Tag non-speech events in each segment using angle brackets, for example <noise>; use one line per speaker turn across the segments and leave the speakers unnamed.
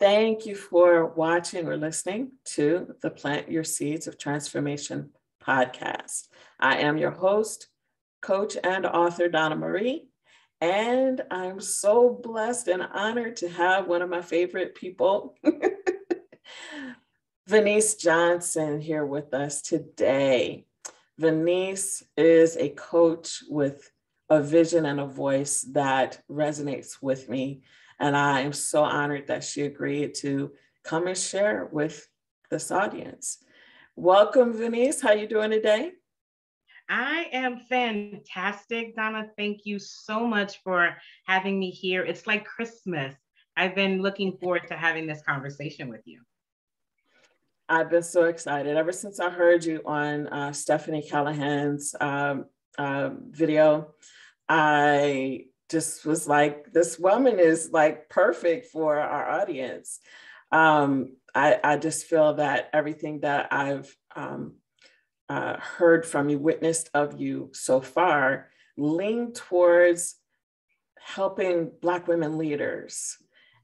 Thank you for watching or listening to the Plant Your Seeds of Transformation podcast. I am your host, coach, and author, Donna Marie. And I'm so blessed and honored to have one of my favorite people, <laughs> Vaneese Johnson, here with us today. Vaneese is a coach with a vision and a voice that resonates with me. And I am so honored that she agreed to come and share with this audience. Welcome, Vaneese. How you doing today?
I am fantastic, Donna. Thank you so much for having me here. It's like Christmas. I've been looking forward to having this conversation with you.
I've been so excited ever since I heard you on uh, Stephanie Callahan's um, uh, video. I just was like, this woman is like perfect for our audience. Um, I, I, just feel that everything that I've um, uh, heard from you, witnessed of you so far, lean towards helping Black women leaders.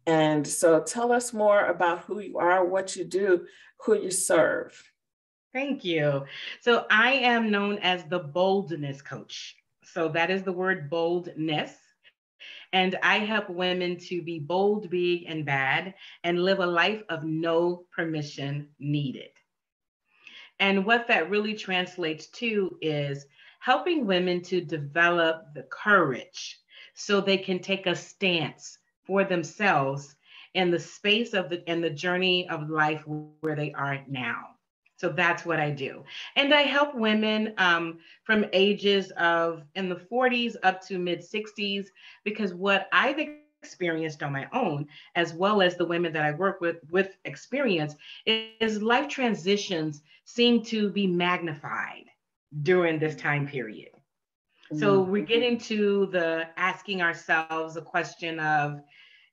And so tell us more about who you are, what you do, who you serve.
Thank you. So I am known as the boldness coach. So that is the word boldness. And I help women to be bold, big, and bad and live a life of no permission needed. And what that really translates to is helping women to develop the courage so they can take a stance for themselves in the space of the and the journey of life where they are now. So that's what I do. And I help women um, from ages of in the 40s up to mid 60s, because what I've experienced on my own, as well as the women that I work with with experience, is life transitions seem to be magnified during this time period. So mm-hmm. we're getting to the asking ourselves a question of,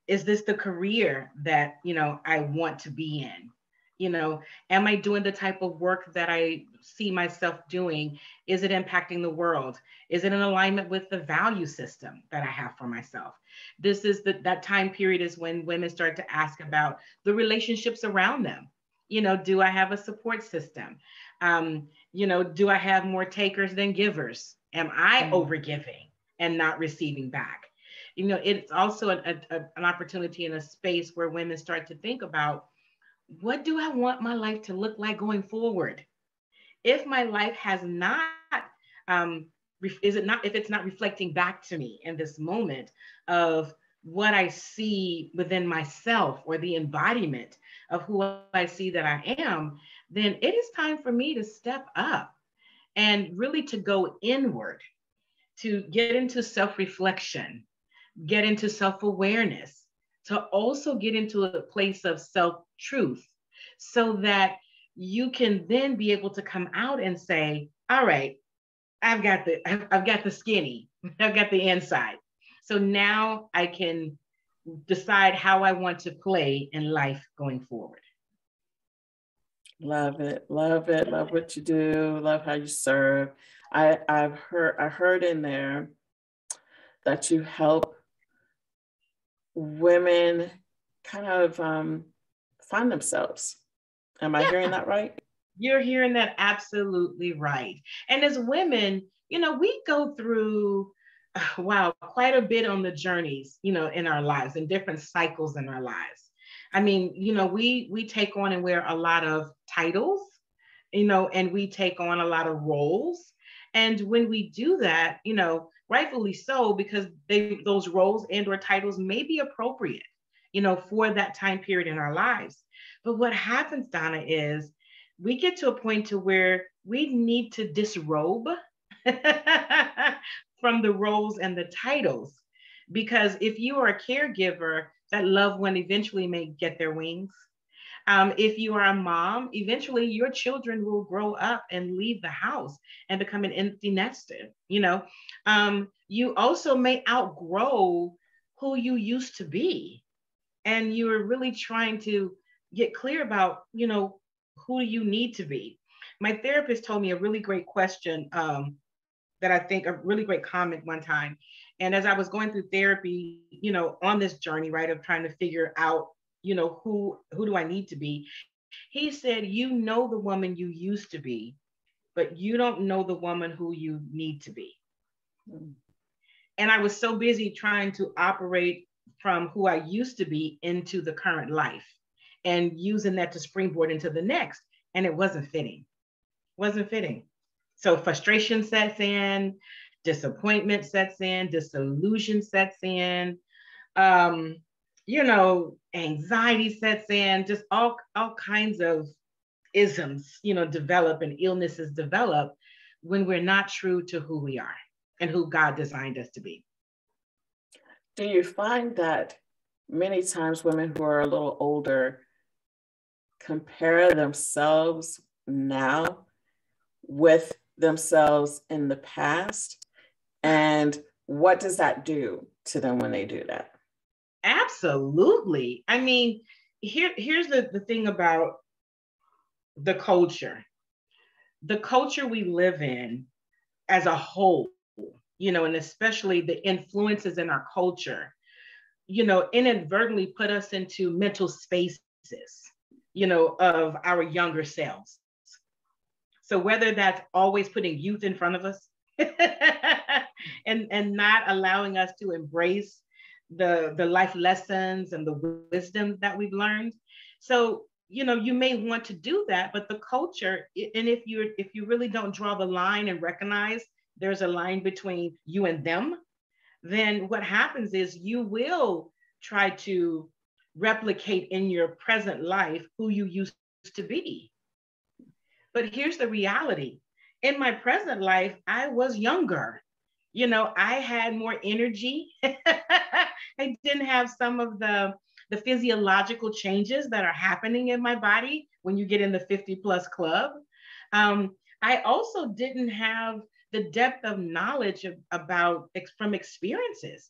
is this the career that you know I want to be in? You know am i doing the type of work that i see myself doing? Is it impacting the world? Is it in alignment with the value system that i have for myself? This is the, that time period is when women start to ask about the relationships around them. You know do i have a support system? Um, you know do i have more takers than givers? Am i mm-hmm. overgiving and not receiving back? You know it's also an, a, an opportunity in a space where women start to think about what do I want my life to look like going forward? If my life has not, um, is it not, if it's not reflecting back to me in this moment of what I see within myself or the embodiment of who I see that I am, then it is time for me to step up and really to go inward, to get into self reflection, get into self awareness, to also get into a place of self truth so that you can then be able to come out and say, all right, I've got the <laughs> I've got the skinny, <laughs> I've got the inside. So now I can decide how I want to play in life going forward.
Love it, love it, love what you do, love how you serve. I, I've heard I heard in there that you help women kind of um, find themselves. Am I yeah. hearing that right?
You're hearing that absolutely right. And as women, you know, we go through, <sighs> wow, quite a bit on the journeys, you know, in our lives and different cycles in our lives. I mean, you know, we we take on and wear a lot of titles, you know, and we take on a lot of roles. And when we do that, you know, rightfully so because they those roles and or titles may be appropriate you know for that time period in our lives. But what happens donna is we get to a point to where we need to disrobe <laughs> from the roles and the titles. Because if you are a caregiver that loved one eventually may get their wings. Um, if you are a mom, eventually your children will grow up and leave the house and become an empty nester. You know, um, you also may outgrow who you used to be, and you are really trying to get clear about, you know, who you need to be. My therapist told me a really great question um, that I think a really great comment one time. And as I was going through therapy, you know, on this journey, right, of trying to figure out you know, who who do I need to be? He said, you know the woman you used to be, but you don't know the woman who you need to be. Mm. And I was so busy trying to operate from who I used to be into the current life and using that to springboard into the next. And it wasn't fitting, wasn't fitting. So frustration sets in, disappointment sets in, disillusion sets in, um, you know, anxiety sets in, just all, all kinds of isms, you know, develop and illnesses develop when we're not true to who we are and who God designed us to be.
Do you find that many times women who are a little older compare themselves now with themselves in the past? And what does that do to them when they do that?
Absolutely. I mean, here, here's the, the thing about the culture. The culture we live in as a whole, you know, and especially the influences in our culture, you know, inadvertently put us into mental spaces, you know, of our younger selves. So whether that's always putting youth in front of us <laughs> and, and not allowing us to embrace the, the life lessons and the wisdom that we've learned. So, you know, you may want to do that, but the culture, and if you if you really don't draw the line and recognize there's a line between you and them, then what happens is you will try to replicate in your present life who you used to be. But here's the reality in my present life, I was younger. You know, I had more energy. <laughs> I didn't have some of the the physiological changes that are happening in my body when you get in the 50 plus club. Um, I also didn't have the depth of knowledge of, about from experiences.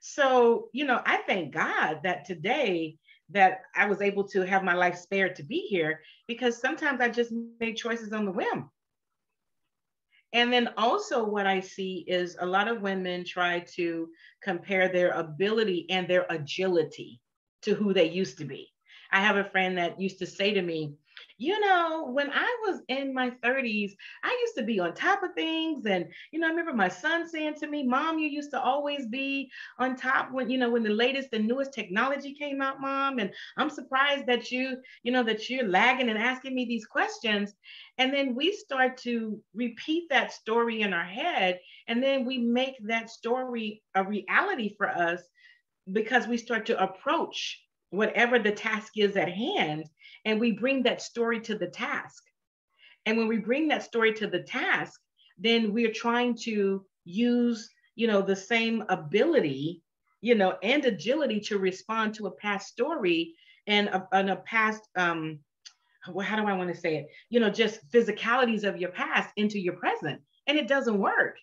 So, you know, I thank God that today that I was able to have my life spared to be here because sometimes I just make choices on the whim. And then also, what I see is a lot of women try to compare their ability and their agility to who they used to be. I have a friend that used to say to me, you know, when I was in my 30s, I used to be on top of things. And, you know, I remember my son saying to me, Mom, you used to always be on top when, you know, when the latest and newest technology came out, Mom. And I'm surprised that you, you know, that you're lagging and asking me these questions. And then we start to repeat that story in our head. And then we make that story a reality for us because we start to approach whatever the task is at hand and we bring that story to the task. And when we bring that story to the task, then we're trying to use, you know, the same ability, you know, and agility to respond to a past story and a, and a past, um, well, how do I want to say it? You know, just physicalities of your past into your present. And it doesn't work.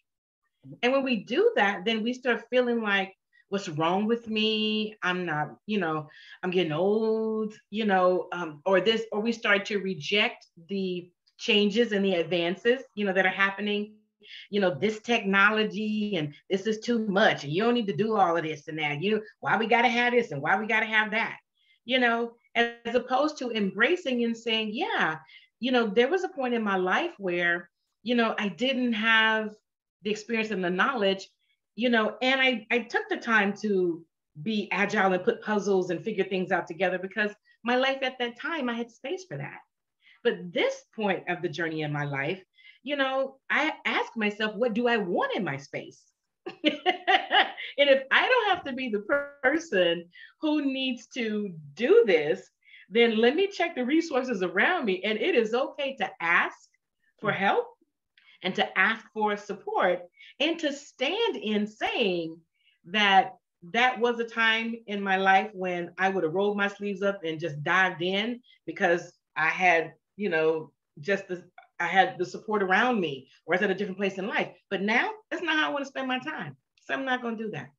And when we do that, then we start feeling like what's wrong with me i'm not you know i'm getting old you know um, or this or we start to reject the changes and the advances you know that are happening. You know this technology and this is too much and you don't need to do all of this and that. You why we got to have this and why we got to have that? You know as opposed to embracing and saying yeah you know there was a point in my life where you know i didn't have the experience and the knowledge you know, and I, I took the time to be agile and put puzzles and figure things out together because my life at that time, I had space for that. But this point of the journey in my life, you know, I ask myself, what do I want in my space? <laughs> and if I don't have to be the person who needs to do this, then let me check the resources around me. And it is okay to ask for help and to ask for support and to stand in saying that that was a time in my life when I would have rolled my sleeves up and just dived in because I had, you know, just the I had the support around me or I was at a different place in life. But now that's not how I want to spend my time. So I'm not going to do that.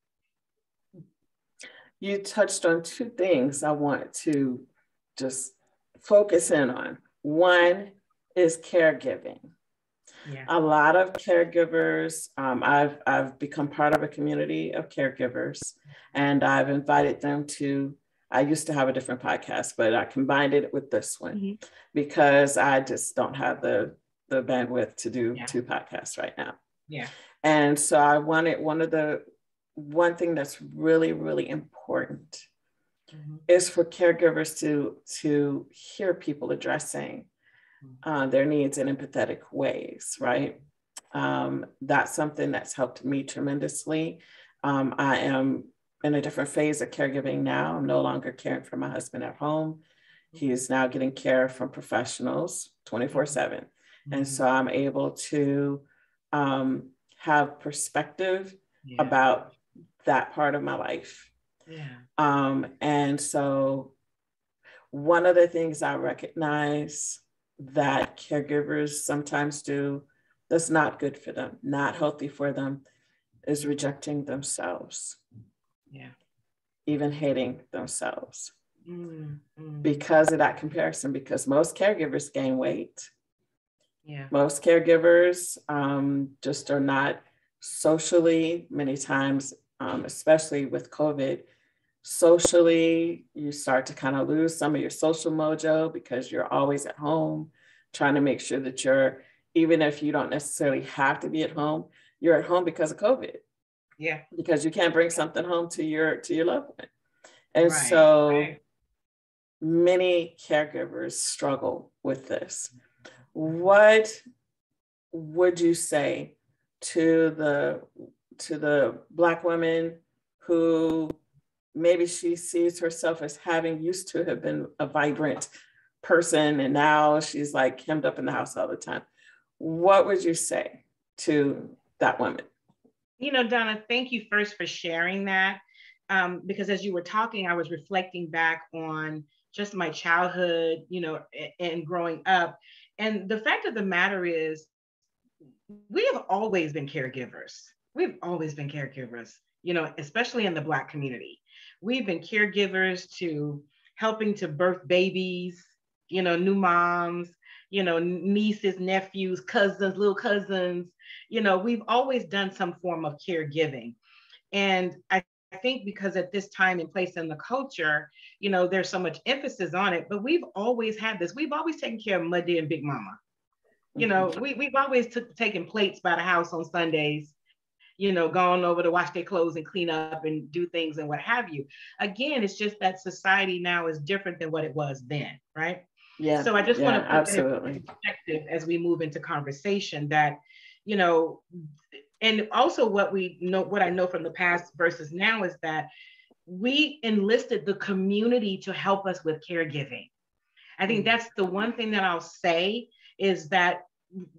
You touched on two things I want to just focus in on. One is caregiving. Yeah. A lot of caregivers, um, I've, I've become part of a community of caregivers, and I've invited them to I used to have a different podcast, but I combined it with this one mm-hmm. because I just don't have the the bandwidth to do yeah. two podcasts right now.
Yeah.
And so I wanted one of the one thing that's really really important mm-hmm. is for caregivers to to hear people addressing. Uh, their needs in empathetic ways, right? Um, that's something that's helped me tremendously. Um, I am in a different phase of caregiving now. I'm no longer caring for my husband at home. He is now getting care from professionals 24 7. Mm-hmm. And so I'm able to um, have perspective yeah. about that part of my life.
Yeah.
Um, and so one of the things I recognize that caregivers sometimes do that's not good for them, not healthy for them, is rejecting themselves.
Yeah.
Even hating themselves. Mm, mm. Because of that comparison, because most caregivers gain weight.
Yeah.
Most caregivers um, just are not socially, many times, um, especially with COVID, socially, you start to kind of lose some of your social mojo because you're always at home trying to make sure that you're even if you don't necessarily have to be at home, you're at home because of COVID.
Yeah.
Because you can't bring something home to your to your loved one. And right, so right. many caregivers struggle with this. What would you say to the to the black women who maybe she sees herself as having used to have been a vibrant person and now she's like hemmed up in the house all the time what would you say to that woman?
You know, Donna, thank you first for sharing that. Um, because as you were talking, I was reflecting back on just my childhood, you know, and growing up. And the fact of the matter is, we have always been caregivers. We've always been caregivers, you know, especially in the Black community. We've been caregivers to helping to birth babies, you know, new moms, you know, nieces, nephews, cousins, little cousins. You know, we've always done some form of caregiving. And I think because at this time and place in the culture, you know, there's so much emphasis on it, but we've always had this. We've always taken care of Muddy and Big Mama. You know, mm-hmm. we, we've always took, taken plates by the house on Sundays, you know, gone over to wash their clothes and clean up and do things and what have you. Again, it's just that society now is different than what it was then, right?
Yeah.
So I just
yeah,
want to put
absolutely.
in perspective as we move into conversation that, you know, and also what we know, what I know from the past versus now is that we enlisted the community to help us with caregiving. I think mm. that's the one thing that I'll say is that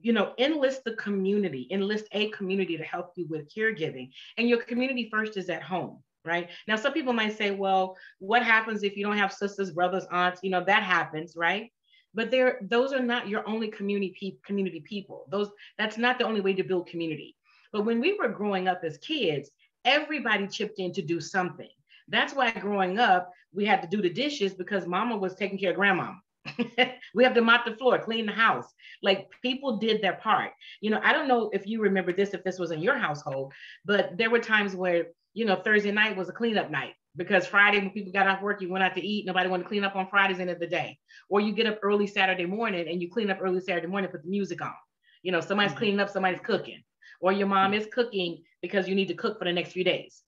you know enlist the community enlist a community to help you with caregiving and your community first is at home right? Now, some people might say, well, what happens if you don't have sisters, brothers, aunts? You know, that happens, right? But there, those are not your only community pe- community people. Those that's not the only way to build community. But when we were growing up as kids, everybody chipped in to do something. That's why growing up, we had to do the dishes because mama was taking care of grandma. <laughs> we have to mop the floor, clean the house. Like people did their part. You know, I don't know if you remember this, if this was in your household, but there were times where you know, Thursday night was a cleanup night because Friday when people got off work, you went out to eat. Nobody wanted to clean up on Fridays end of the day. Or you get up early Saturday morning and you clean up early Saturday morning, put the music on. You know, somebody's mm-hmm. cleaning up, somebody's cooking. Or your mom is cooking because you need to cook for the next few days.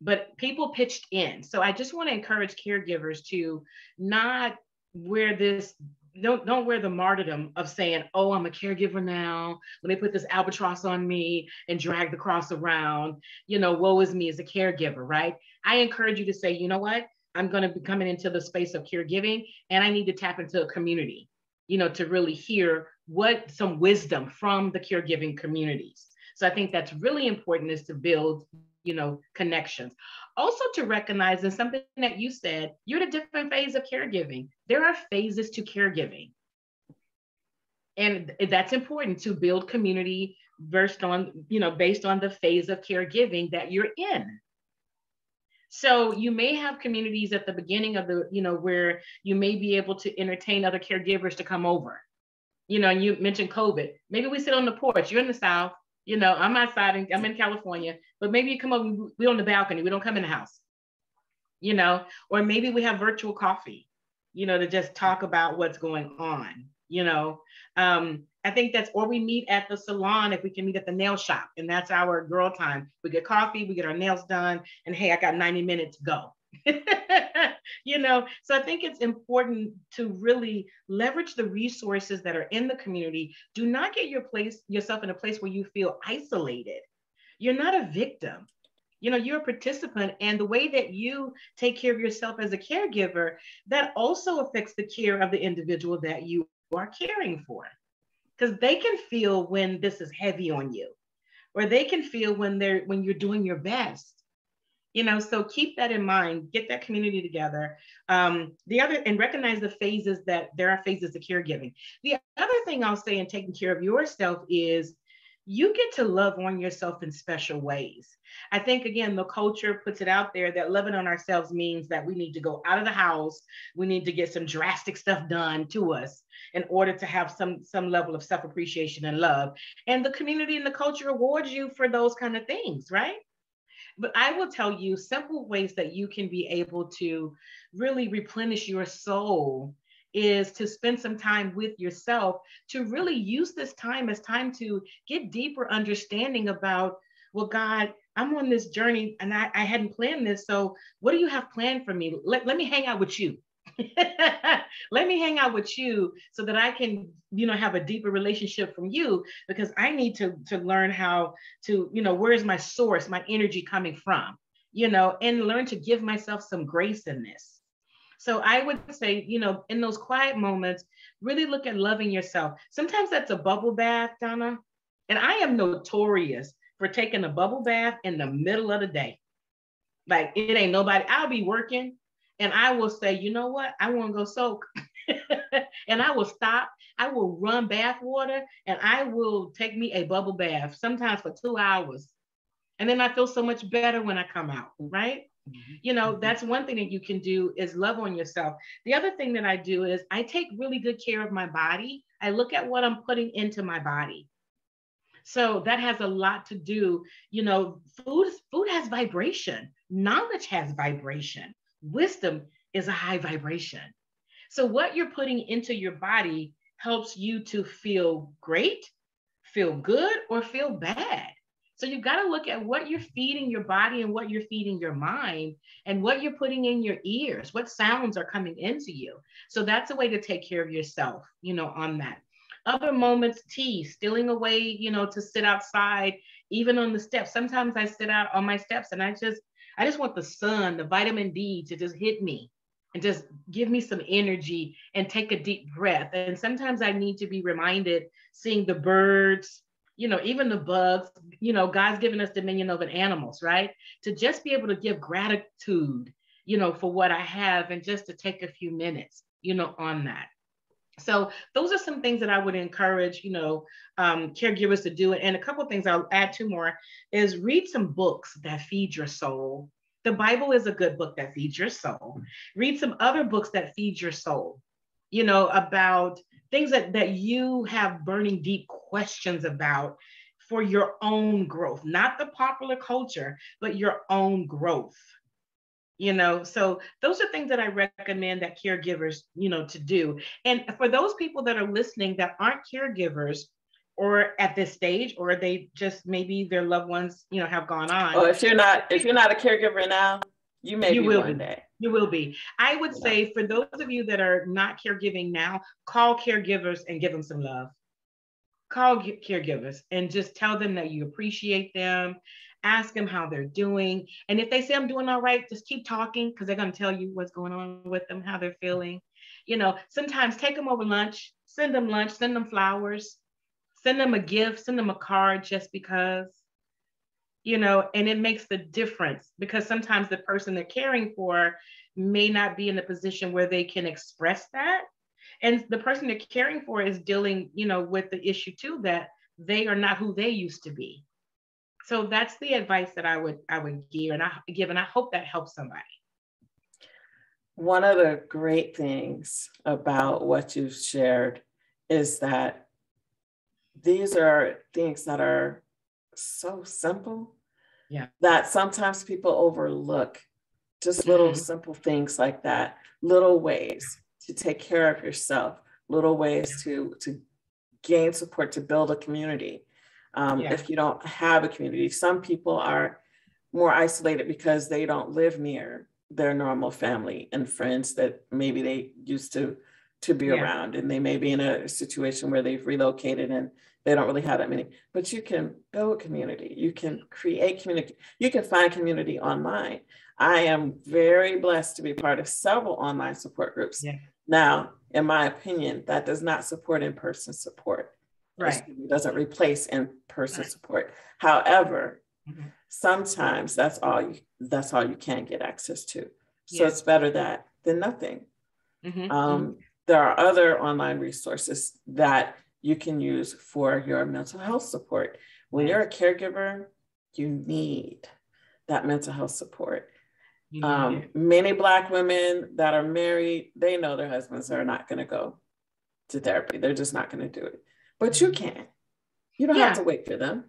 But people pitched in. So I just want to encourage caregivers to not wear this don't don't wear the martyrdom of saying, "Oh, I'm a caregiver now." Let me put this albatross on me and drag the cross around, you know, woe is me as a caregiver, right? I encourage you to say, you know what? I'm going to be coming into the space of caregiving, and I need to tap into a community, you know, to really hear what some wisdom from the caregiving communities. So I think that's really important is to build you know connections. Also to recognize and something that you said you're at a different phase of caregiving. There are phases to caregiving. And that's important to build community based on you know based on the phase of caregiving that you're in. So you may have communities at the beginning of the you know where you may be able to entertain other caregivers to come over. You know you mentioned covid. Maybe we sit on the porch. You're in the south you know, I'm outside, in, I'm in California, but maybe you come up, we're on the balcony, we don't come in the house. you know, or maybe we have virtual coffee, you know, to just talk about what's going on, you know. Um, I think that's, or we meet at the salon if we can meet at the nail shop, and that's our girl time. We get coffee, we get our nails done, and hey, I got 90 minutes go. <laughs> you know, so I think it's important to really leverage the resources that are in the community. Do not get your place yourself in a place where you feel isolated. You're not a victim. You know, you're a participant, and the way that you take care of yourself as a caregiver, that also affects the care of the individual that you are caring for. Because they can feel when this is heavy on you, or they can feel when they're when you're doing your best you know so keep that in mind get that community together. Um, the other and recognize the phases that there are phases of caregiving. The other thing i'll say in taking care of yourself is you get to love on yourself in special ways. I think again the culture puts it out there that loving on ourselves means that we need to go out of the house. We need to get some drastic stuff done to us in order to have some some level of self-appreciation and love. And the community and the culture awards you for those kind of things right but I will tell you simple ways that you can be able to really replenish your soul is to spend some time with yourself to really use this time as time to get deeper understanding about well god i'm on this journey and i, I hadn't planned this so what do you have planned for me? Let, let me hang out with you <laughs> let me hang out with you so that I can, you know, have a deeper relationship from you because I need to to learn how to, you know, where's my source, my energy coming from, you know, and learn to give myself some grace in this. So I would say, you know, in those quiet moments, really look at loving yourself. Sometimes that's a bubble bath, Donna. And I am notorious for taking a bubble bath in the middle of the day. Like it ain't nobody, I'll be working and I will say, you know what? I want to go soak. <laughs> and I will stop. I will run bath water and I will take me a bubble bath, sometimes for two hours. And then I feel so much better when I come out, right? Mm-hmm. You know, mm-hmm. that's one thing that you can do is love on yourself. The other thing that I do is I take really good care of my body. I look at what I'm putting into my body. So that has a lot to do, you know, food food has vibration. Knowledge has vibration. Wisdom is a high vibration. So, what you're putting into your body helps you to feel great, feel good, or feel bad. So, you've got to look at what you're feeding your body and what you're feeding your mind and what you're putting in your ears, what sounds are coming into you. So, that's a way to take care of yourself, you know, on that. Other moments, tea, stealing away, you know, to sit outside, even on the steps. Sometimes I sit out on my steps and I just I just want the sun, the vitamin D to just hit me and just give me some energy and take a deep breath. And sometimes I need to be reminded seeing the birds, you know, even the bugs, you know, God's given us dominion over animals, right? To just be able to give gratitude, you know, for what I have and just to take a few minutes, you know, on that. So those are some things that I would encourage, you know, um, caregivers to do. And a couple things I'll add two more is read some books that feed your soul. The Bible is a good book that feeds your soul. Read some other books that feed your soul, you know, about things that, that you have burning deep questions about for your own growth, not the popular culture, but your own growth you know? So those are things that i recommend that caregivers you know to do. And for those people that are listening that aren't caregivers or at this stage or they just maybe their loved ones you know have gone on.
Oh if you're not if you're not a caregiver now you may you be will one be. day.
You will be. I would yeah. say for those of you that are not caregiving now call caregivers and give them some love. Call caregivers and just tell them that you appreciate them ask them how they're doing. And if they say I'm doing all right, just keep talking because they're going to tell you what's going on with them, how they're feeling. You know, sometimes take them over lunch, send them lunch, send them flowers, send them a gift, send them a card just because, you know, and it makes the difference because sometimes the person they're caring for may not be in a position where they can express that. And the person they're caring for is dealing, you know, with the issue too that they are not who they used to be so that's the advice that I would I would give and I give and I hope that helps somebody.
One of the great things about what you've shared is that these are things that are so simple
yeah.
that sometimes people overlook just little mm-hmm. simple things like that, little ways to take care of yourself, little ways to, to gain support to build a community. Um, yeah. If you don't have a community, some people are more isolated because they don't live near their normal family and friends that maybe they used to to be yeah. around and they may be in a situation where they've relocated and they don't really have that many but you can build community you can create community you can find community online i am very blessed to be part of several online support groups yeah. now in my opinion that does not support in-person support
right
it doesn't replace in-person right. support however mm-hmm. sometimes that's all you that's all you can get access to so yes. it's better that than nothing mm-hmm. um, mm-hmm. there are other online resources that you can use for your mental health support when you're a caregiver you need that mental health support um, many black women that are married they know their husbands are not going to go to therapy they're just not going to do it but you can you don't yeah. have to wait for them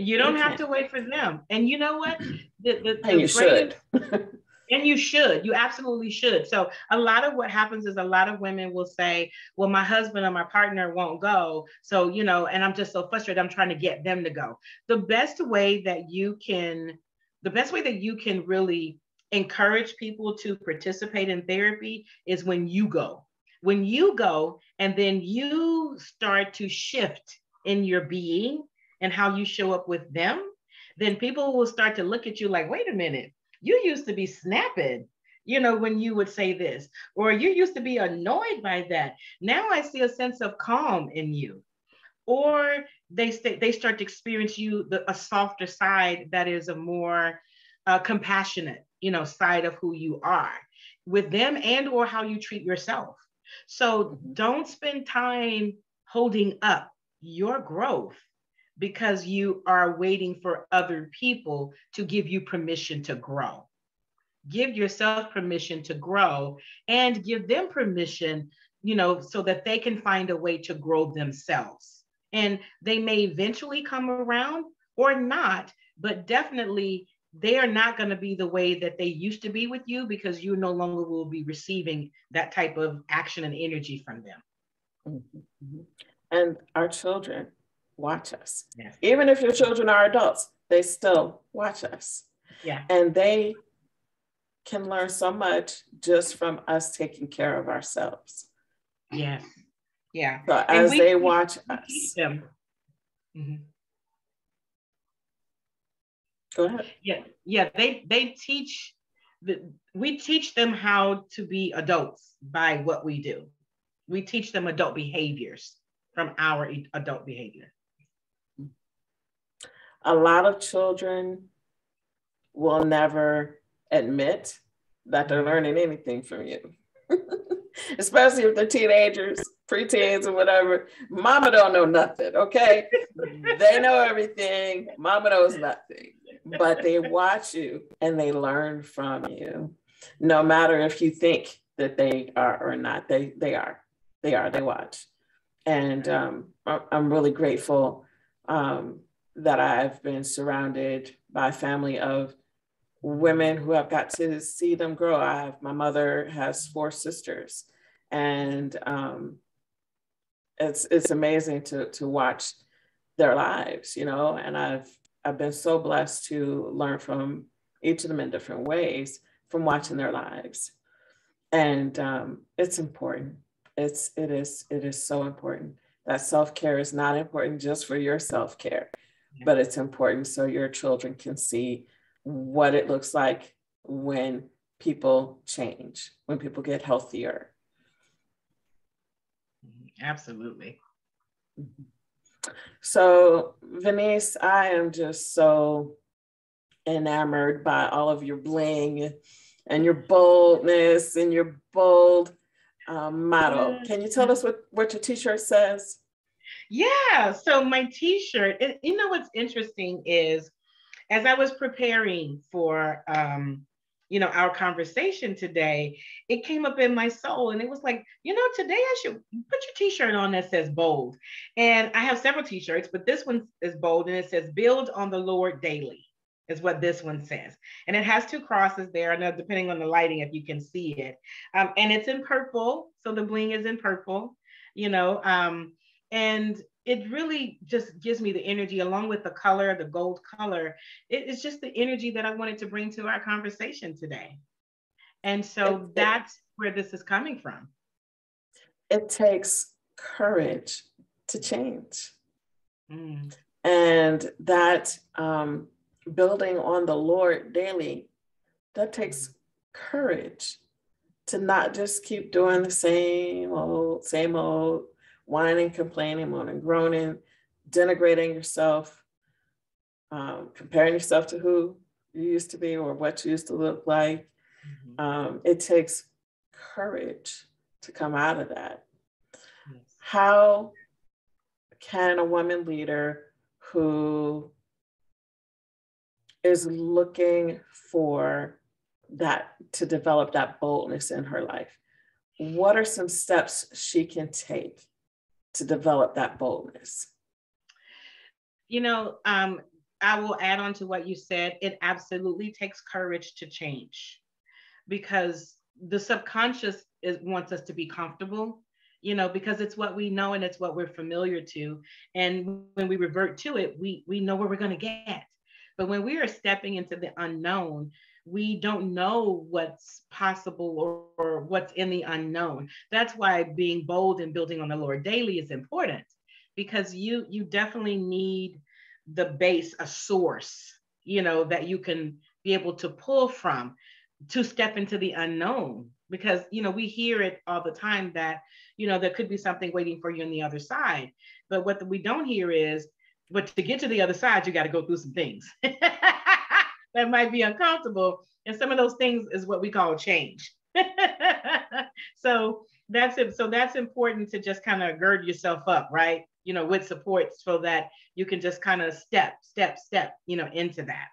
you don't have to wait for them. And you know what?
The, the, the and you should. <laughs>
and you should. You absolutely should. So a lot of what happens is a lot of women will say, "Well, my husband or my partner won't go." So you know, and I'm just so frustrated. I'm trying to get them to go. The best way that you can, the best way that you can really encourage people to participate in therapy is when you go. When you go, and then you start to shift in your being and how you show up with them, then people will start to look at you like, wait a minute, you used to be snapping, you know, when you would say this, or you used to be annoyed by that. Now I see a sense of calm in you. Or they st- they start to experience you the, a softer side that is a more uh, compassionate, you know, side of who you are with them and or how you treat yourself. So mm-hmm. don't spend time holding up your growth because you are waiting for other people to give you permission to grow. Give yourself permission to grow and give them permission, you know, so that they can find a way to grow themselves. And they may eventually come around or not, but definitely they are not going to be the way that they used to be with you because you no longer will be receiving that type of action and energy from them.
Mm-hmm. And our children, watch us. Yes. Even if your children are adults, they still watch us.
Yeah.
And they can learn so much just from us taking care of ourselves.
Yes. Yeah.
So and as we, they watch us. Them.
Mm-hmm.
Go ahead.
Yeah, yeah. They they teach the, we teach them how to be adults by what we do. We teach them adult behaviors from our adult behavior
a lot of children will never admit that they're learning anything from you. <laughs> Especially if they're teenagers, preteens, or whatever. Mama don't know nothing, okay? they know everything. Mama knows nothing. But they watch you and they learn from you. No matter if you think that they are or not, they they are. They are, they watch. And um, I'm really grateful um, that I've been surrounded by a family of women who have got to see them grow. I have my mother has four sisters, and um, it's it's amazing to to watch their lives, you know. And I've I've been so blessed to learn from each of them in different ways from watching their lives, and um, it's important. It's it is it is so important that self care is not important just for your self care but it's important so your children can see what it looks like when people change, when people get healthier.
Absolutely.
So, Vaneese, I am just so enamored by all of your bling and your boldness and your bold um, motto. Can you tell us what, what your t shirt says?
Yeah. So my T-shirt. you know what's interesting is, as I was preparing for, um, you know, our conversation today, it came up in my soul, and it was like, you know, today I should put your T-shirt on that says bold. And I have several T-shirts, but this one is bold, and it says "Build on the Lord daily." is what this one says. And it has two crosses there. Know depending on the lighting, if you can see it. Um, and it's in purple. So the bling is in purple, you know. Um, and it really just gives me the energy along with the color, the gold color. it's just the energy that I wanted to bring to our conversation today. And so it, that's where this is coming from.
It takes courage to change. Mm. And that um, building on the Lord daily, that takes courage to not just keep doing the same old, same old, whining, complaining, moaning, groaning, denigrating yourself, um, comparing yourself to who you used to be or what you used to look like. Mm-hmm. Um, it takes courage to come out of that. Yes. How can a woman leader who is looking for that to develop that boldness in her life. What are some steps she can take to develop that boldness?
You know, um, I will add on to what you said. It absolutely takes courage to change because the subconscious is, wants us to be comfortable, you know, because it's what we know and it's what we're familiar to. And when we revert to it, we we know where we're going to get. But when we are stepping into the unknown, we don't know what's possible or, or, what's in the unknown. That's why being bold and building on the Lord daily is important because you you definitely need the base, a source, you know, that you can be able to pull from to step into the unknown. Because you know we hear it all the time that you know there could be something waiting for you on the other side. But what we don't hear is but to get to the other side, you got to go through some things <laughs> that might be uncomfortable. And some of those things is what we call change. <laughs> so that's it. So that's important to just kind of gird yourself up, right? You know, with support so that you can just kind of step, step, step, you know, into that.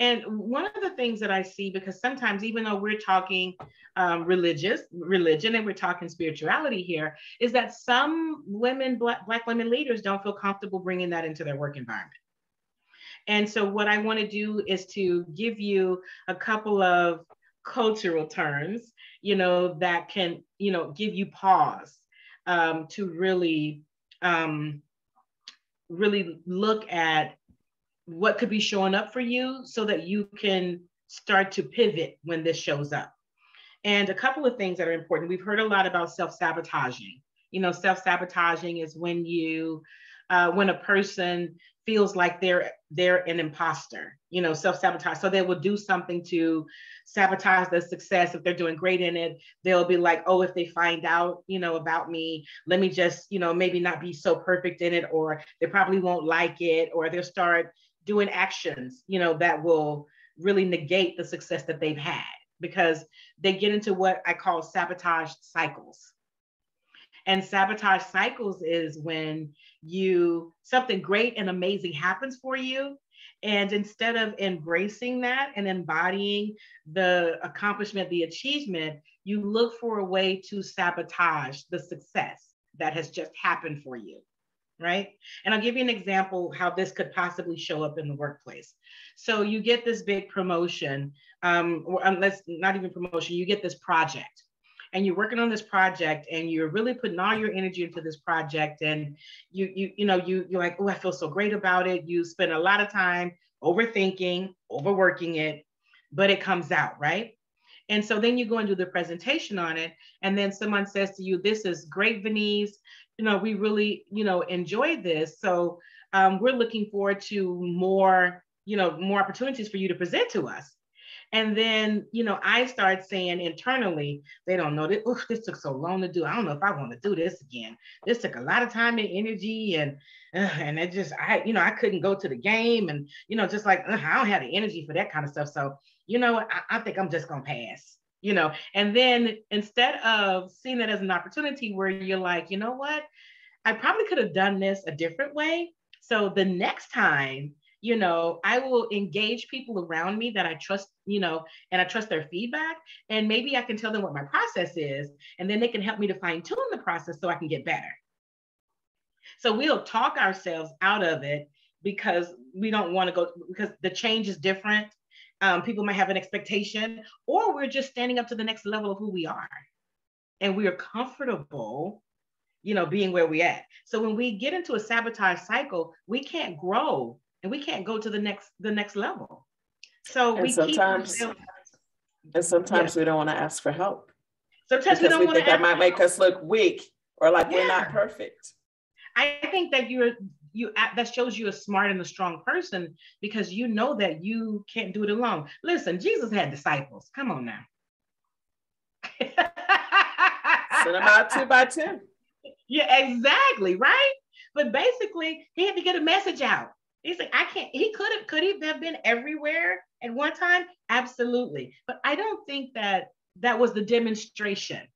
And one of the things that I see, because sometimes even though we're talking um, religious religion and we're talking spirituality here, is that some women, black, black women leaders, don't feel comfortable bringing that into their work environment. And so what I want to do is to give you a couple of cultural terms, you know, that can, you know, give you pause um, to really, um, really look at what could be showing up for you so that you can start to pivot when this shows up. And a couple of things that are important. We've heard a lot about self-sabotaging. You know, self-sabotaging is when you uh, when a person feels like they're they're an imposter, you know, self-sabotage. So they will do something to sabotage their success. If they're doing great in it, they'll be like, oh, if they find out, you know, about me, let me just, you know, maybe not be so perfect in it, or they probably won't like it, or they'll start doing actions, you know, that will really negate the success that they've had because they get into what I call sabotage cycles. And sabotage cycles is when you something great and amazing happens for you and instead of embracing that and embodying the accomplishment, the achievement, you look for a way to sabotage the success that has just happened for you right? And I'll give you an example how this could possibly show up in the workplace. So you get this big promotion, um, or unless not even promotion, you get this project and you're working on this project and you're really putting all your energy into this project and you you you know you you're like oh i feel so great about it you spend a lot of time overthinking overworking it but it comes out right and so then you go and do the presentation on it and then someone says to you this is great Vaneese you know, we really, you know, enjoyed this. So um, we're looking forward to more, you know, more opportunities for you to present to us. And then, you know, I start saying internally, they don't know that, this took so long to do. I don't know if I want to do this again. This took a lot of time and energy and, uh, and it just, I, you know, I couldn't go to the game and, you know, just like, uh, I don't have the energy for that kind of stuff. So, you know, I, I think I'm just going to pass you know and then instead of seeing that as an opportunity where you're like you know what i probably could have done this a different way so the next time you know i will engage people around me that i trust you know and i trust their feedback and maybe i can tell them what my process is and then they can help me to fine tune the process so i can get better so we'll talk ourselves out of it because we don't want to go because the change is different. Um, people might have an expectation, or we're just standing up to the next level of who we are, and we are comfortable, you know, being where we at. So when we get into a sabotage cycle, we can't grow and we can't go to the next the next level. So
and
we
sometimes, keep and sometimes yeah. we don't want to ask for help.
Sometimes we don't
we think that might make us look weak or like yeah. we're not perfect.
I think that you're you that shows you a smart and a strong person because you know that you can't do it alone. Listen, Jesus had disciples. Come on now.
Send them out two by two.
Yeah, exactly, right? But basically, he had to get a message out. He's like, I can't, he could have, could he have been everywhere at one time? Absolutely. But I don't think that that was the demonstration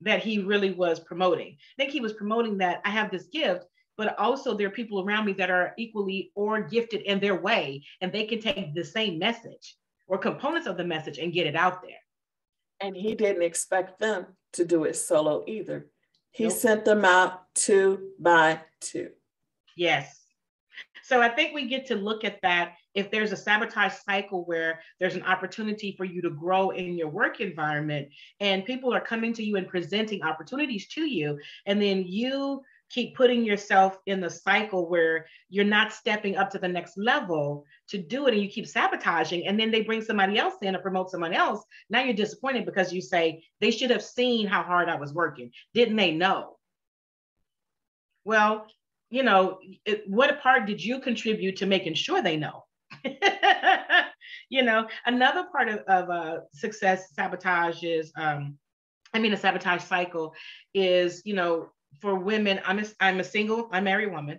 that he really was promoting. I think he was promoting that I have this gift, but also there are people around me that are equally or gifted in their way, and they can take the same message or components of the message and get it out there.
And he didn't expect them to do it solo either. He nope. sent them out two by two.
Yes. So I think we get to look at that if there's a sabotage cycle where there's an opportunity for you to grow in your work environment and people are coming to you and presenting opportunities to you, and then you keep putting yourself in the cycle where you're not stepping up to the next level to do it and you keep sabotaging and then they bring somebody else in to promote someone else now you're disappointed because you say they should have seen how hard i was working. Didn't they know? Well you know it, what part did you contribute to making sure they know <laughs> you know another part of, of uh, success sabotage is um, i mean a sabotage cycle is you know for women, I'm a, I'm a single, unmarried woman.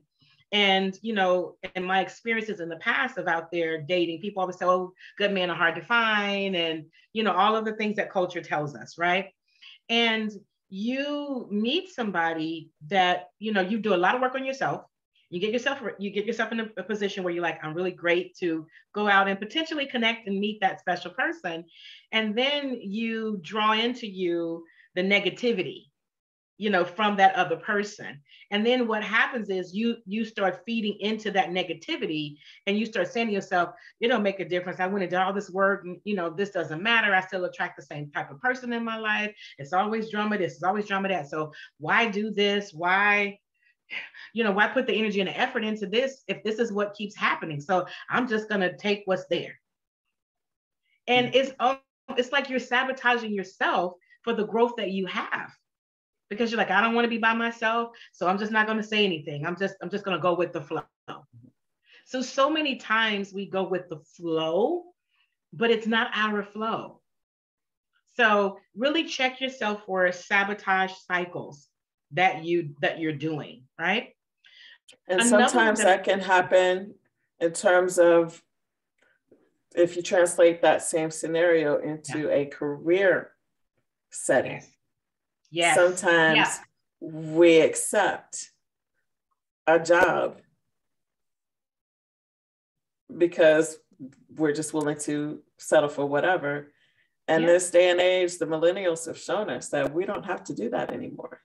And, you know, in my experiences in the past of out there dating, people always say, oh, good men are hard to find. And, you know, all of the things that culture tells us, right? And you meet somebody that, you know, you do a lot of work on yourself. You get yourself, you get yourself in a, a position where you're like, I'm really great to go out and potentially connect and meet that special person. And then you draw into you the negativity you know from that other person. And then what happens is you you start feeding into that negativity and you start saying to yourself it don't make a difference. I went did all this work and you know this doesn't matter. I still attract the same type of person in my life. It's always drama this is always drama that. So why do this? Why you know why put the energy and the effort into this if this is what keeps happening so i'm just going to take what's there and mm. it's it's like you're sabotaging yourself for the growth that you have because you're like, I don't want to be by myself. So I'm just not going to say anything. I'm just, I'm just going to go with the flow. So, so many times we go with the flow, but it's not our flow. So really check yourself for sabotage cycles that you that you're doing, right?
And Another sometimes that, can happen in terms of if you translate that same scenario into yeah. a career setting. Yes. Yes. Sometimes yeah. we accept a job because we're just willing to settle for whatever. And yeah. this day and age, the millennials have shown us that we don't have to do that anymore.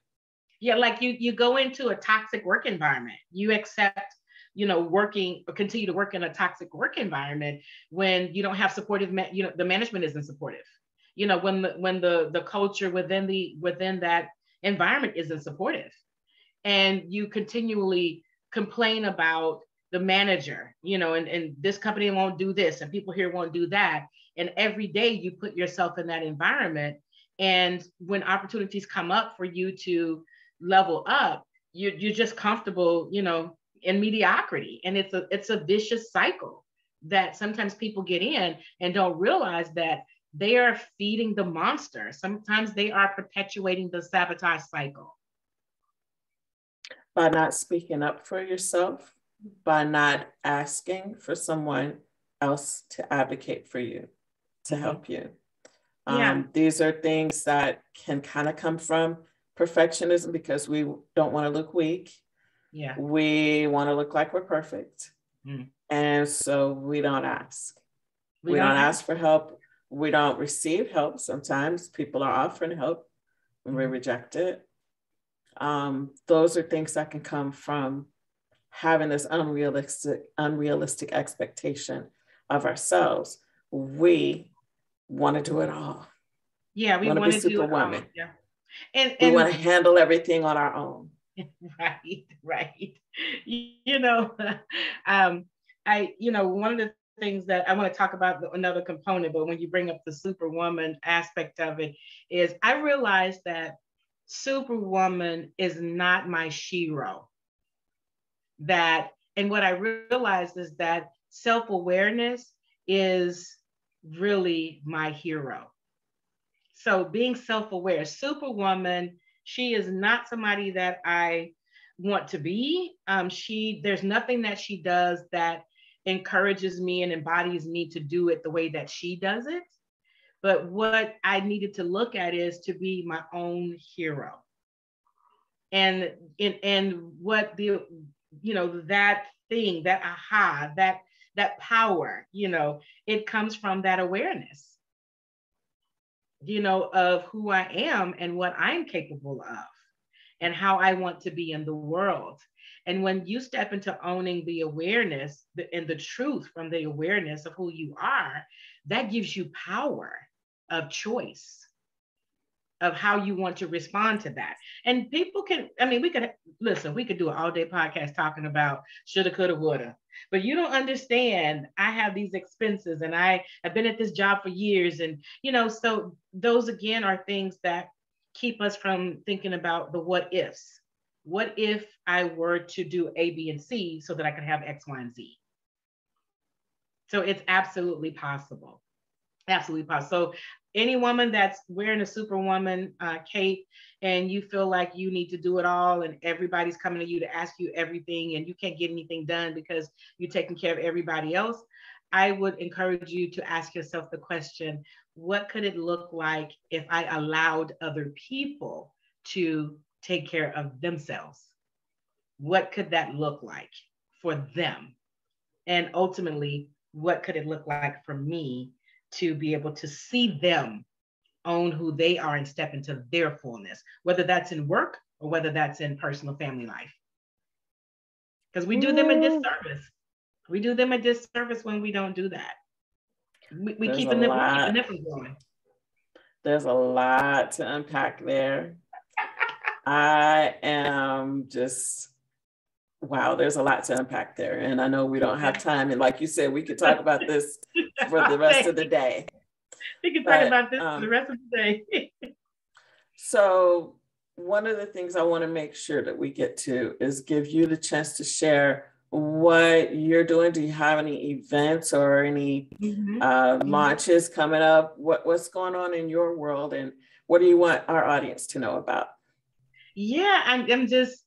Yeah, like you you go into a toxic work environment. You accept, you know, working or continue to work in a toxic work environment when you don't have supportive, ma- you know, the management isn't supportive. You know when the when the the culture within the within that environment isn't supportive. And you continually complain about the manager you know and, and this company won't do this and people here won't do that. And every day you put yourself in that environment and when opportunities come up for you to level up you, you're just comfortable you know in mediocrity and it's a it's a vicious cycle that sometimes people get in and don't realize that they are feeding the monster. Sometimes they are perpetuating the sabotage cycle.
By not speaking up for yourself, by not asking for someone else to advocate for you, to mm-hmm. help you. Yeah. Um, these are things that can kind of come from perfectionism because we don't want to look weak.
Yeah.
We want to look like we're perfect. Mm. And so we don't ask. We, we don't, don't ask for help we don't receive help. Sometimes people are offering help and we mm-hmm. reject it. Um, those are things that can come from having this unrealistic, unrealistic expectation of ourselves. We want to do it all.
Yeah, we want to be superwoman.
Yeah. And, and we want to handle everything on our own. <laughs>
Right, right. You know, <laughs> um, I, you know, one of the things that I want to talk about another component, but when you bring up the superwoman aspect of it, is I realized that superwoman is not my shero. That, and what I realized is that self awareness is really my hero. So being self aware, superwoman, she is not somebody that I want to be. Um, she, there's nothing that she does that encourages me and embodies me to do it the way that she does it. But what I needed to look at is to be my own hero. And and, and what the you know that thing, that aha, that that power, you know, it comes from that awareness you know, of who I am and what I'm capable of and how I want to be in the world. And when you step into owning the awareness and the truth from the awareness of who you are, that gives you power of choice of how you want to respond to that. And people can, I mean, we could listen, we could do an all day podcast talking about shoulda, coulda, woulda. But you don't understand. I have these expenses and I have been at this job for years. And, you know, so those again are things that keep us from thinking about the what ifs. What if I were to do A, B, and C so that I could have X, Y, and Z? So it's absolutely possible. Absolutely possible. So any woman that's wearing a superwoman uh, cape and you feel like you need to do it all and everybody's coming to you to ask you everything and you can't get anything done because you're taking care of everybody else i would encourage you to ask yourself the question what could it look like if i allowed other people to take care of themselves? What could that look like for them? And ultimately what could it look like for me to be able to see them own who they are and step into their fullness, whether that's in work or whether that's in personal family life. Because we do them a mm. disservice. We do them a disservice when we don't do that. We, we keep, the nipple, keep the going.
There's a lot to unpack there. <laughs> I am just wow, there's a lot to unpack there. And I know we don't have time. And like you said, we could talk <laughs> about this for the rest of the day.
We could talk about this um, for the rest of the day. <laughs>
so one of the things I want to make sure that we get to is give you the chance to share what you're doing. Do you have any events or any mm-hmm. Uh, mm-hmm. launches coming up? What, what's going on in your world and what do you want our audience to know about?
Yeah, I'm, I'm just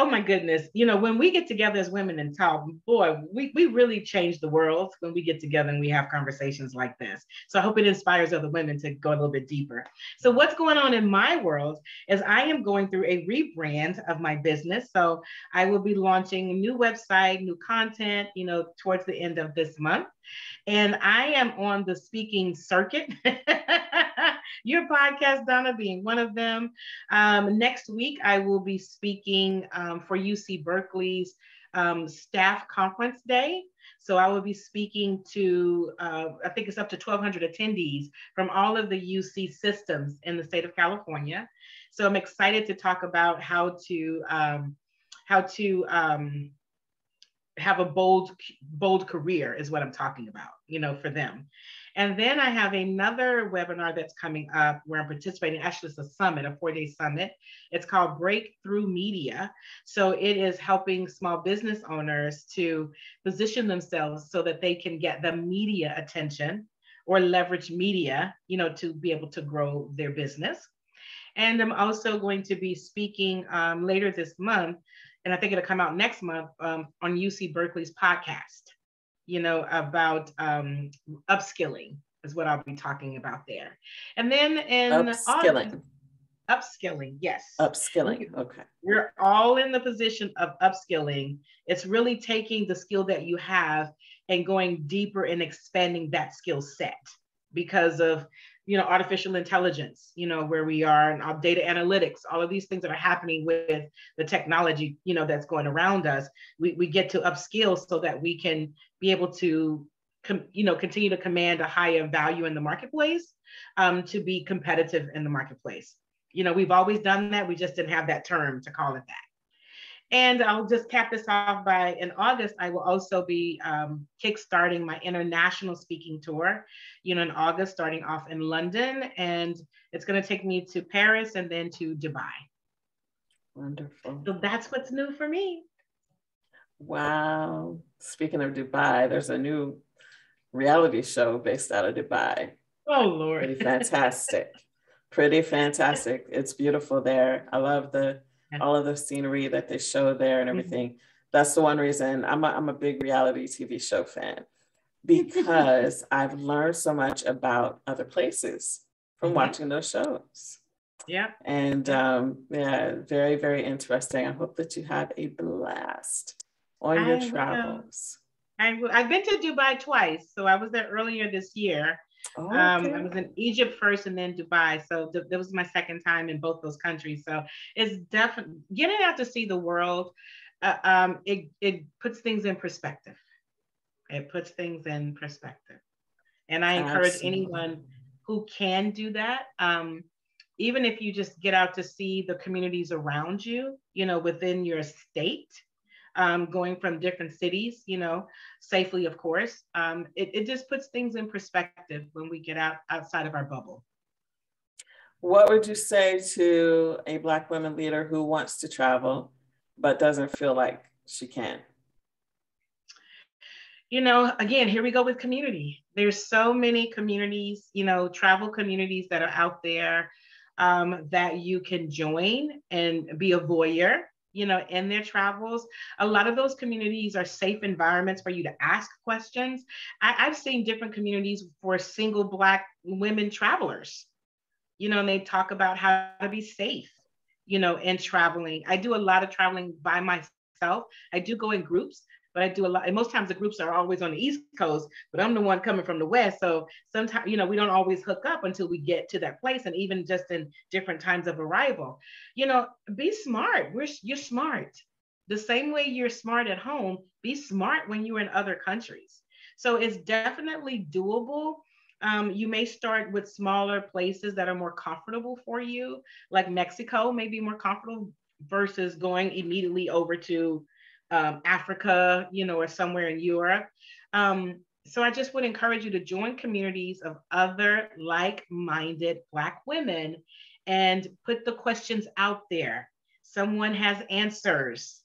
Oh my goodness. You know, when we get together as women and talk, boy, we, we really change the world when we get together and we have conversations like this. So I hope it inspires other women to go a little bit deeper. So, what's going on in my world is I am going through a rebrand of my business. So, I will be launching a new website, new content, you know, towards the end of this month. And I am on the speaking circuit. <laughs> <laughs> Your podcast, Donna, being one of them. Um, next week, I will be speaking um, for UC Berkeley's um, staff conference day. So I will be speaking to, uh, I think it's up to 1,200 attendees from all of the UC systems in the state of California. So I'm excited to talk about how to um, how to um, have a bold bold career is what I'm talking about, you know, for them. And then I have another webinar that's coming up where I'm participating. Actually, it's a summit, a four day summit. It's called Breakthrough Media. So it is helping small business owners to position themselves so that they can get the media attention or leverage media, you know, to be able to grow their business. And I'm also going to be speaking um, later this month, and I think it'll come out next month um, on UC Berkeley's podcast you know, about um, upskilling is what I'll be talking about there. And then in
upskilling.
upskilling, yes.
Upskilling, okay.
We're all in the position of upskilling. It's really taking the skill that you have and going deeper and expanding that skill set because of you know, artificial intelligence, you know, where we are and our data analytics, all of these things that are happening with the technology, you know, that's going around us, we, we get to upskill so that we can be able to, com- you know, continue to command a higher value in the marketplace um, to be competitive in the marketplace. You know, we've always done that. We just didn't have that term to call it that. And I'll just cap this off by in August, I will also be um, kickstarting my international speaking tour, you know, in August, starting off in London. And it's going to take me to Paris and then to Dubai.
Wonderful.
So that's what's new for me.
Wow. Speaking of Dubai, there's a new reality show based out of Dubai.
Oh, Lord.
Pretty fantastic. Pretty fantastic. It's beautiful there. I love the all of the scenery that they show there and mm-hmm. everything. Mm-hmm. That's the one reason I'm a, I'm a big reality TV show fan because <laughs> I've learned so much about other places from mm-hmm. watching those shows.
Yeah.
And um, yeah, very, very interesting. I hope that you have a blast on your I travels.
Will. I, I've been to Dubai twice. So I was there earlier this year. Oh, okay. um, I was in Egypt first and then Dubai. So th- that was my second time in both those countries. So it's definitely getting out to see the world. Uh, um, it, it puts things in perspective. It puts things in perspective. And I encourage Absolutely. anyone who can do that. Um, even if you just get out to see the communities around you, you know, within your state, um, going from different cities, you know, safely, of course. Um, it, it just puts things in perspective when we get out outside of our bubble.
What would you say to a Black women leader who wants to travel but doesn't feel like she can?
You know, again, here we go with community. There's so many communities, you know, travel communities that are out there um, that you can join and be a voyeur you know, in their travels. A lot of those communities are safe environments for you to ask questions. I, have seen different communities for single Black women travelers, you know, and they talk about how to be safe, you know, in traveling. I do a lot of traveling by myself. I do go in groups, but I do a lot. And most times the groups are always on the East Coast, but I'm the one coming from the West. So sometimes, you know, we don't always hook up until we get to that place. And even just in different times of arrival, you know, be smart. We're, you're smart. The same way you're smart at home, be smart when you're in other countries. So it's definitely doable. Um, you may start with smaller places that are more comfortable for you, like Mexico may be more comfortable versus going immediately over to um, Africa, you know, or somewhere in Europe. Um, so I just would encourage you to join communities of other like-minded Black women and put the questions out there. Someone has answers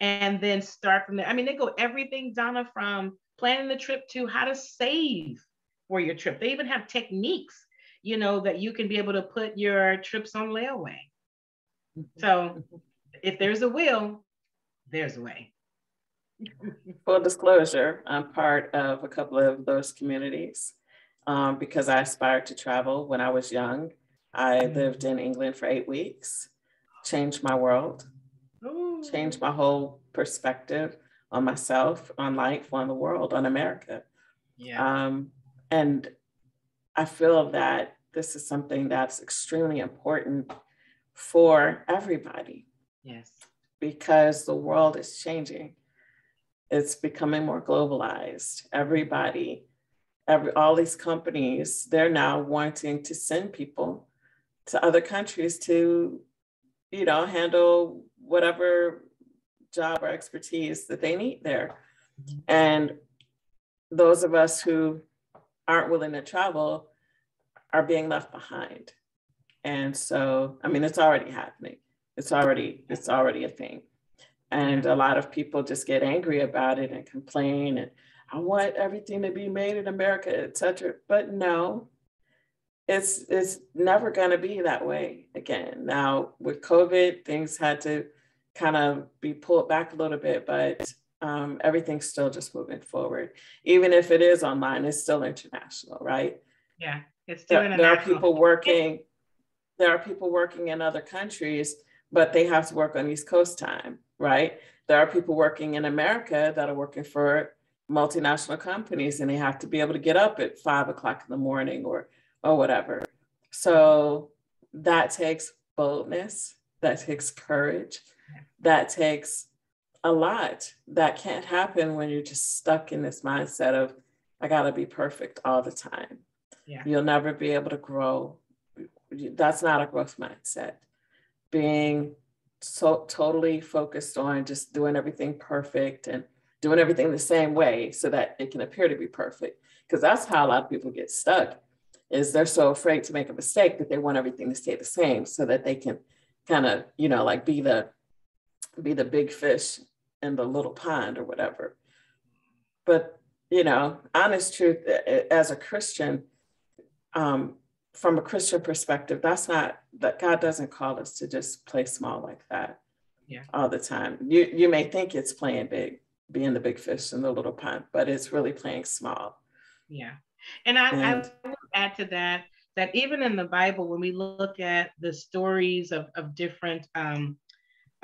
and then start from there. I mean, they go everything, Donna, from planning the trip to how to save for your trip. They even have techniques, you know, that you can be able to put your trips on layaway. So if there's a will, there's a way.
Full disclosure, I'm part of a couple of those communities um, because I aspired to travel when I was young. I mm-hmm. lived in England for eight weeks, changed my world, Ooh. changed my whole perspective on myself, on life, on the world, on America. Yeah. Um, and I feel that this is something that's extremely important for everybody.
Yes
because the world is changing. It's becoming more globalized. Everybody, every, all these companies, they're now wanting to send people to other countries to, you know, handle whatever job or expertise that they need there. And those of us who aren't willing to travel are being left behind. And so, I mean, it's already happening. It's already it's already a thing. And a lot of people just get angry about it and complain and I want everything to be made in America, etc. But no, it's it's never going to be that way again. Now with COVID, things had to kind of be pulled back a little bit, but um, everything's still just moving forward. Even if it is online, it's still international, right?
Yeah, it's still
there, there are people working. There are people working in other countries but they have to work on East Coast time, right? There are people working in America that are working for multinational companies and they have to be able to get up at five o'clock in the morning or or whatever. So that takes boldness, that takes courage, that takes a lot. That can't happen when you're just stuck in this mindset of, I gotta be perfect all the time. Yeah. You'll never be able to grow. That's not a growth mindset. Being so totally focused on just doing everything perfect and doing everything the same way so that it can appear to be perfect. Because that's how a lot of people get stuck is they're so afraid to make a mistake that they want everything to stay the same so that they can kind of, you know, like be the be the big fish in the little pond or whatever. But, you know, honest truth, as a Christian, um, from a Christian perspective, that's not that God doesn't call us to just play small like that yeah. all the time. You you may think it's playing big, being the big fish in the little pond, but it's really playing small.
Yeah. And I, and, I will add to that that even in the Bible, when we look at the stories of, of different um,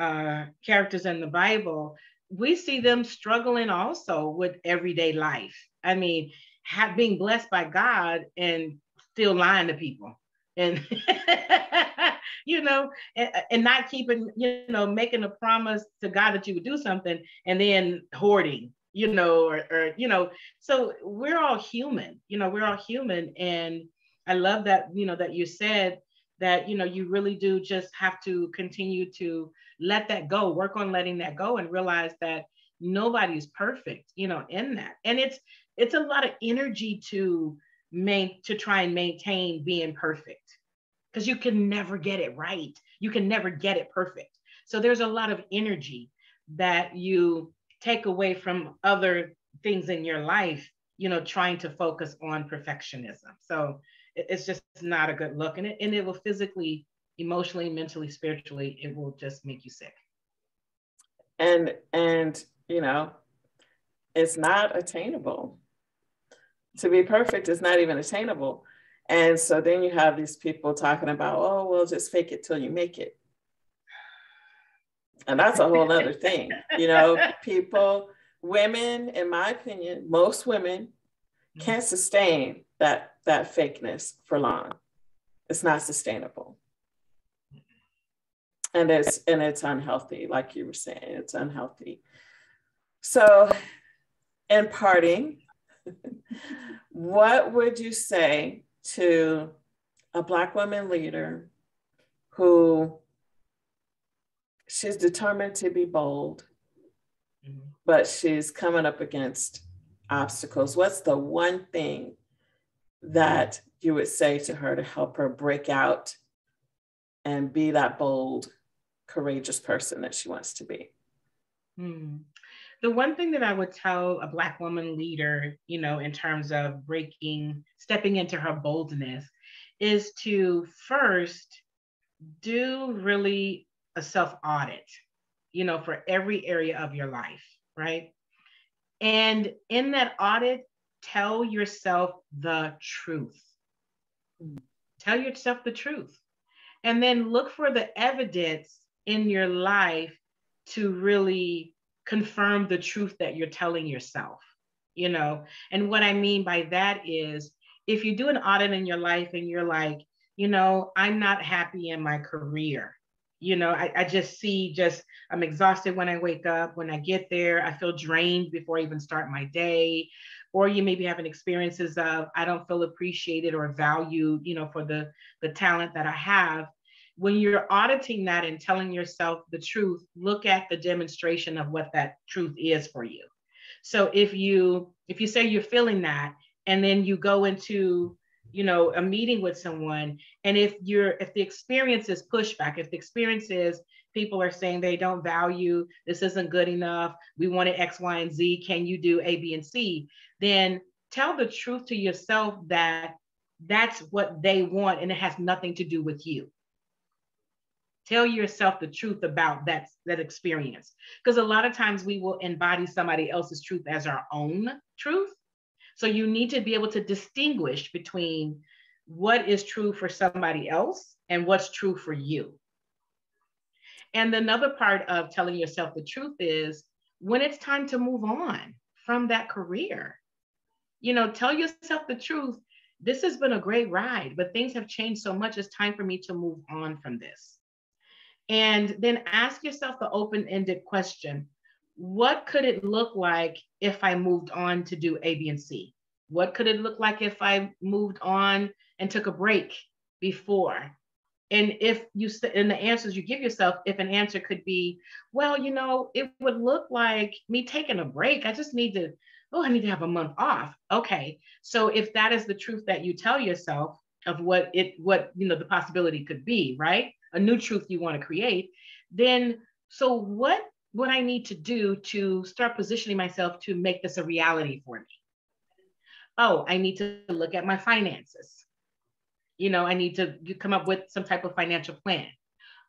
uh, characters in the Bible, we see them struggling also with everyday life. I mean, have, being blessed by God and still lying to people and <laughs> you know and, and, not keeping you know making a promise to god that you would do something and then hoarding you know or, or you know so we're all human you know we're all human. And i love that you know that you said that you know you really do just have to continue to let that go work on letting that go and realize that nobody's perfect you know in that. And it's it's a lot of energy to main to try and maintain being perfect. Because you can never get it right. You can never get it perfect. So there's a lot of energy that you take away from other things in your life you know trying to focus on perfectionism. So it's just not a good look and it, and it will physically emotionally mentally spiritually it will just make you sick.
And and you know it's not attainable to be perfect is not even attainable. And so then you have these people talking about oh well just fake it till you make it. And that's a whole other thing you know <laughs> people women in my opinion most women can't mm-hmm. sustain that that fakeness for long. It's not sustainable. And it's and it's unhealthy like you were saying it's unhealthy. So in parting <laughs> what would you say to a black woman leader who she's determined to be bold mm-hmm. but she's coming up against obstacles what's the one thing that you would say to her to help her break out and be that bold courageous person that she wants to be?
Hmm. The one thing that I would tell a Black woman leader, you know, in terms of breaking, stepping into her boldness, is to first do really a self audit, you know, for every area of your life, right? And in that audit, tell yourself the truth. Tell yourself the truth. And then look for the evidence in your life to really confirm the truth that you're telling yourself you know? And what i mean by that is if you do an audit in your life and you're like you know i'm not happy in my career you know I, I just see just i'm exhausted when i wake up when i get there i feel drained before i even start my day. Or you maybe having experiences of i don't feel appreciated or valued you know for the the talent that i have when you're auditing that and telling yourself the truth, look at the demonstration of what that truth is for you. So if you if you say you're feeling that and then you go into you know a meeting with someone and if you're if the experience is pushback if the experience is people are saying they don't value this isn't good enough we wanted x y and z can you do a b and c then tell the truth to yourself that that's what they want and it has nothing to do with you tell yourself the truth about that that experience because a lot of times we will embody somebody else's truth as our own truth so you need to be able to distinguish between what is true for somebody else and what's true for you and another part of telling yourself the truth is when it's time to move on from that career you know tell yourself the truth this has been a great ride, but things have changed so much. It's time for me to move on from this. And then ask yourself the open ended question what could it look like if I moved on to do A, B, and C? What could it look like if I moved on and took a break before? And if you in the answers you give yourself, if an answer could be, well, you know, it would look like me taking a break. I just need to, oh, I need to have a month off. Okay. So if that is the truth that you tell yourself of what it, what, you know, the possibility could be, right? A new truth you want to create, then so what would I need to do to start positioning myself to make this a reality for me? Oh, I need to look at my finances. You know, I need to come up with some type of financial plan.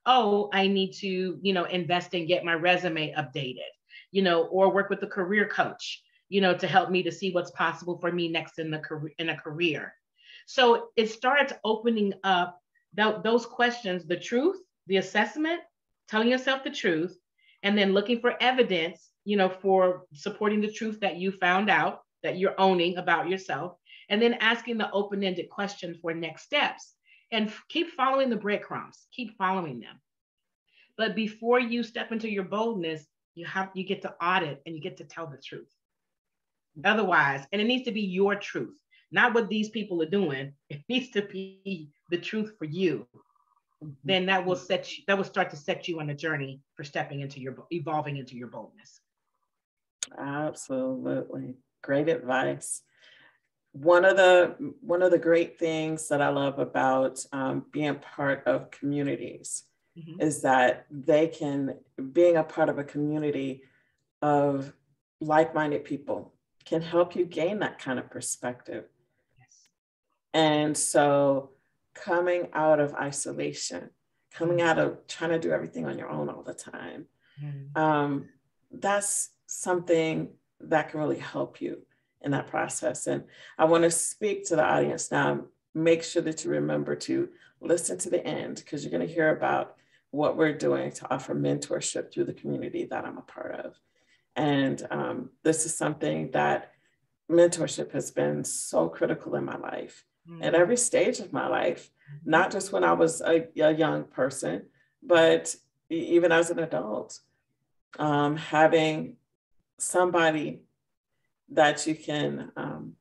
Oh, I need to, you know, invest and get my resume updated, you know, or work with a career coach, you know, to help me to see what's possible for me next in the career in a career. So it starts opening up th- those questions, the truth, the assessment, telling yourself the truth, and then looking for evidence, you know, for supporting the truth that you found out that you're owning about yourself, and then asking the open-ended question for next steps and f- keep following the breadcrumbs, keep following them. But before you step into your boldness, you have you get to audit and you get to tell the truth. Otherwise, and it needs to be your truth, not what these people are doing. <laughs> It needs to be the truth for you then that will set you, that will start to set you on a journey for stepping into your evolving into your boldness.
Absolutely. Great advice. One of the one of the great things that I love about um, being part of communities mm-hmm. is that they can being a part of a community of like-minded people can help you gain that kind of perspective. And so coming out of isolation, coming out of trying to do everything on your own all the time. Mm. Um, that's something that can really help you in that process. And I want to speak to the audience now. Make sure that you remember to listen to the end because you're going to hear about what we're doing to offer mentorship through the community that I'm a part of. And um, this is something that mentorship has been so critical in my life mm-hmm. at every stage of my life, not just when I was a, a young person, but even as an adult. Um, having somebody that you can um,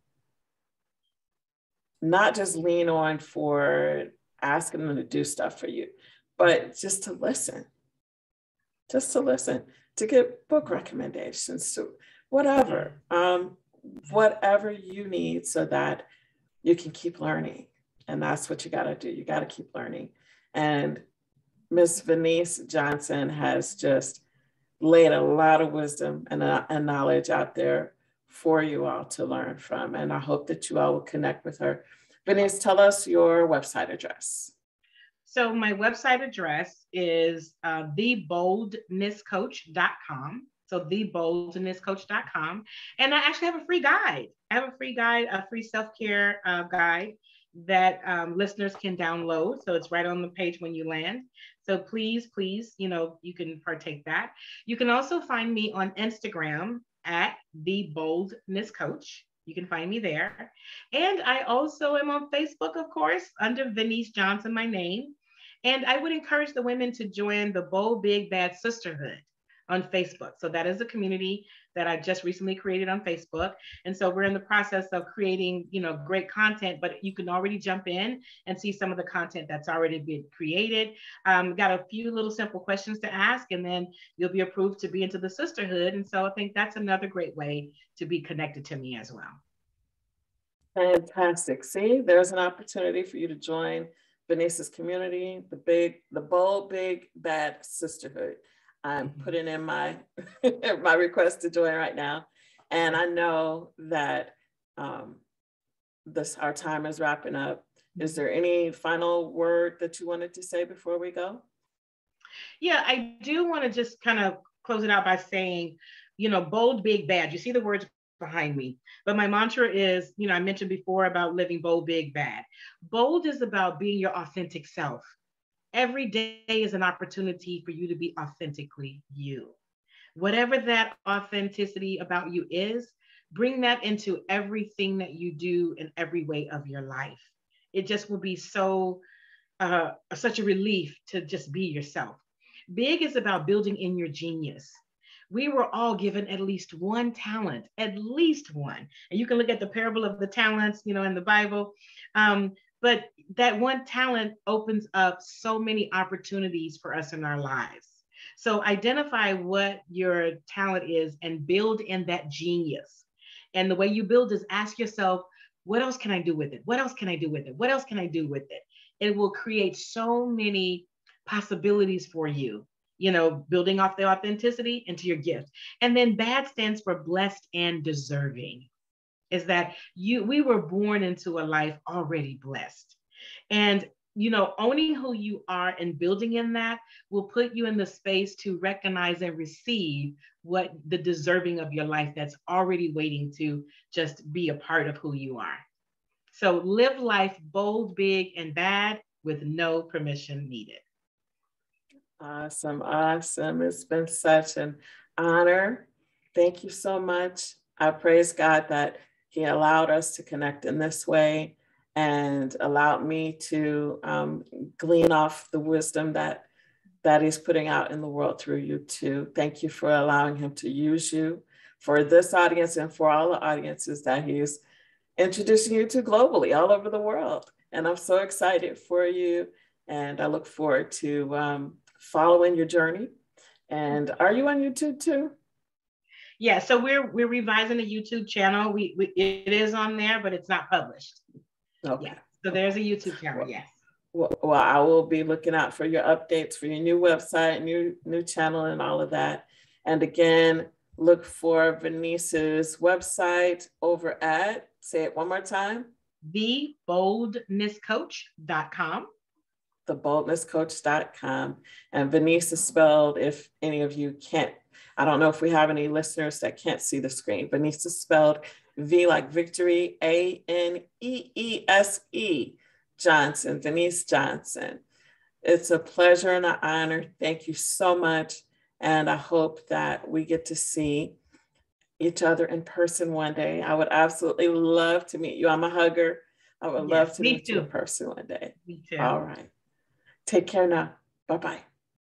not just lean on for asking them to do stuff for you, but just to listen, just to listen, to get book recommendations, to whatever, um, whatever you need so that you can keep learning. And that's what you got to do. You got to keep learning. And Miss Vaneese Johnson has just laid a lot of wisdom and, uh, and knowledge out there for you all to learn from. And I hope that you all will connect with her. Vaneese, tell us your website address.
So my website address is uh, theboldnesscoach.com. So theboldnesscoach.com. And I actually have a free guide. I have a free guide, a free self-care uh, guide that um, listeners can download. So it's right on the page when you land. So please, please, you know, you can partake that. You can also find me on Instagram at the boldness coach. You can find me there. And I also am on Facebook, of course, under Vaneese Johnson, my name. And I would encourage the women to join the Bold Big Bad Sisterhood on Facebook. So that is a community that I just recently created on Facebook. And so we're in the process of creating, you know, great content, but you can already jump in and see some of the content that's already been created. Um, got a few little simple questions to ask, and then you'll be approved to be into the sisterhood. And so I think that's another great way to be connected to me as well.
Fantastic. See, there's an opportunity for you to join Vaneese's community, the big, the bold, big, bad sisterhood. I'm mm-hmm. putting in my <laughs> my request to join right now, and I know that um, this our time is wrapping up. Is there any final word that you wanted to say before we go?
Yeah, I do want to just kind of close it out by saying, you know, bold, big, bad. You see the words behind me. But my mantra is, you know, I mentioned before about living bold, big, bad. Bold is about being your authentic self. Every day is an opportunity for you to be authentically you. Whatever that authenticity about you is, bring that into everything that you do in every way of your life. It just will be so uh, such a relief to just be yourself. Big is about building in your genius. We were all given at least one talent, at least one. And you can look at the parable of the talents, you know, in the Bible. Um, but that one talent opens up so many opportunities for us in our lives. So identify what your talent is and build in that genius. And the way you build is ask yourself, what else can I do with it? What else can I do with it? What else can I do with it? It will create so many possibilities for you, you know, building off the authenticity into your gift. And then BAD stands for blessed and deserving. Is that you we were born into a life already blessed. And you know, owning who you are and building in that will put you in the space to recognize and receive what the deserving of your life that's already waiting to just be a part of who you are. So live life bold, big, and bad with no permission needed.
Awesome, awesome. It's been such an honor. Thank you so much. I praise God that He allowed us to connect in this way and allowed me to um, glean off the wisdom that that he's putting out in the world through you too. Thank you for allowing him to use you for this audience and for all the audiences that he's introducing you to globally, all over the world. And I'm so excited for you. And I look forward to um, following your journey. And are you on YouTube too?
Yeah, so we're we're revising the YouTube channel. We, we it is on there, but it's not published. Okay. Yeah. So there's a YouTube channel. Yes.
Well, well, I will be looking out for your updates for your new website, new new channel, and all of that. And again, look for Vaneese's website over at say it one more time.
Theboldnesscoach.com.
Theboldnesscoach.com. And Vaneese is spelled, if any of you can't, I don't know if we have any listeners that can't see the screen. Is spelled V like victory, A N E E S E, Johnson, Vaneese Johnson. It's a pleasure and an honor. Thank you so much. And I hope that we get to see each other in person one day. I would absolutely love to meet you. I'm a hugger. I would yes, love to meet too. you in person one day.
Me too.
All right. Take care now. Bye bye.